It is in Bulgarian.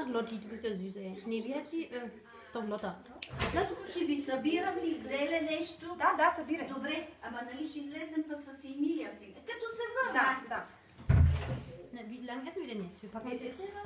Ach Lotti, du bist ja süß, ey. Nee, wie heißt die? Äh, doch, Lotta. Значи, ще ви събирам ли зеле нещо? Да, да, събирай. Добре, ама нали ще излезем па с Емилия сега? Като се върна. Да, да. Na, wie lange essen wir denn jetzt? Wir packen jetzt erst